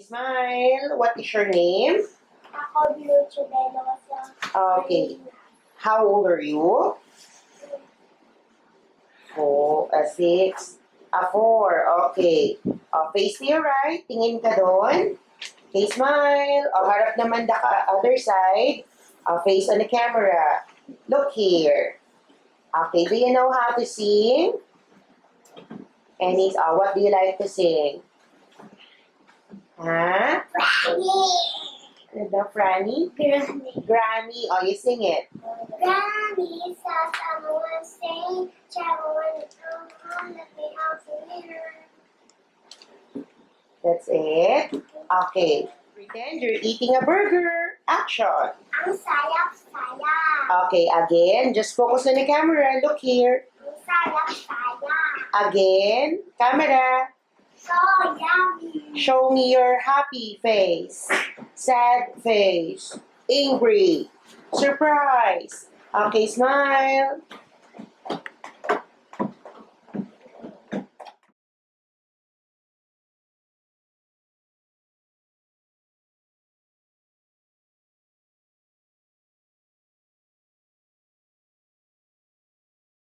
Smile. What is your name? Okay. How old are you? Four, uh, six, a four. Okay. Uh, face to your right. Tingin ka doon. Okay, smile. Uh, harap naman the other side. Uh, face on the camera. Look here. Okay, do you know how to sing? Any, uh, what do you like to sing? Huh? Ano daw, Franny? Granny. Grammy. Oh, you sing it. Granny says I'm one stay, travel when it's home, let me out to. That's it. Okay. Pretend you're eating a burger. Action. Ang sayap-saya. Okay, again. Just focus on the camera. And look here. Ang sayap-saya. Again. Camera. So yummy. Show me your happy face. Sad face. Angry. Surprise. Okay, smile.